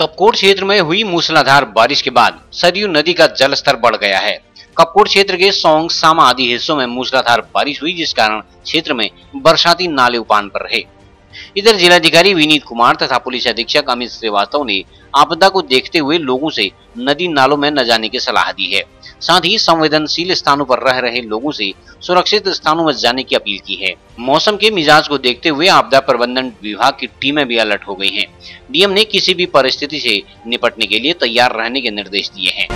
कपकोट क्षेत्र में हुई मूसलाधार बारिश के बाद सरयू नदी का जलस्तर बढ़ गया है। कपकोट क्षेत्र के सौंग सामा आदि हिस्सों में मूसलाधार बारिश हुई, जिस कारण क्षेत्र में बरसाती नाले उफान पर रहे। इधर जिलाधिकारी विनीत कुमार तथा पुलिस अधीक्षक अमित श्रीवास्तव ने आपदा को देखते हुए लोगों से नदी नालों में न जाने की सलाह दी है। साथ ही संवेदनशील स्थानों पर रह रहे लोगों से सुरक्षित स्थानों में जाने की अपील की है। मौसम के मिजाज को देखते हुए आपदा प्रबंधन विभाग की टीमें भी अलर्ट हो गई हैं। डीएम ने किसी भी परिस्थिति से निपटने के लिए तैयार रहने के निर्देश दिए हैं।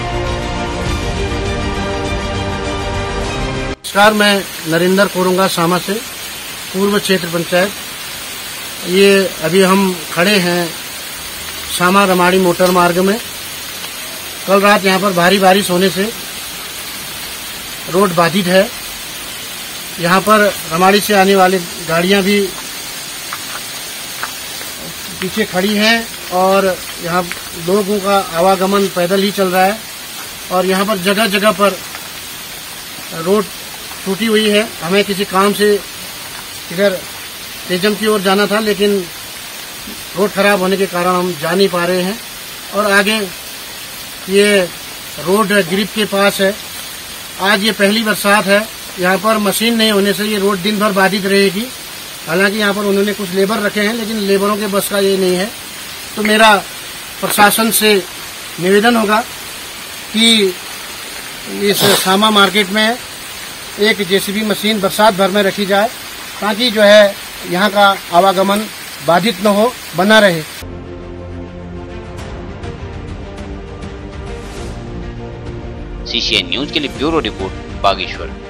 नमस्कार, मैं नरेंद्र कोरुंगा सामा से, पूर्व क्षेत्र पंचायत ये अभी हम खड़े हैं सामा रमाड़ी मोटर मार्ग में। कल रात यहाँ पर भारी बारिश होने से रोड बाधित है। यहाँ पर रमाड़ी से आने वाली गाड़ियाँ भी पीछे खड़ी हैं और यहाँ लोगों का आवागमन पैदल ही चल रहा है और यहाँ पर जगह जगह पर रोड टूटी हुई है। हमें किसी काम से इधर तेजम की ओर जाना था, लेकिन रोड खराब होने के कारण हम जा नहीं पा रहे हैं। और आगे ये रोड ग्रिप के पास है। आज ये पहली बरसात है। यहाँ पर मशीन नहीं होने से ये रोड दिन भर बाधित रहेगी। हालाँकि यहाँ पर उन्होंने कुछ लेबर रखे हैं, लेकिन लेबरों के बस का ये नहीं है। तो मेरा प्रशासन से निवेदन होगा कि इस सामा मार्केट में एक जेसीबी मशीन बरसात भर में रखी जाए, ताकि जो है यहाँ का आवागमन बाधित न हो, बना रहे। सीसीएन न्यूज़ के लिए ब्यूरो रिपोर्ट बागेश्वर।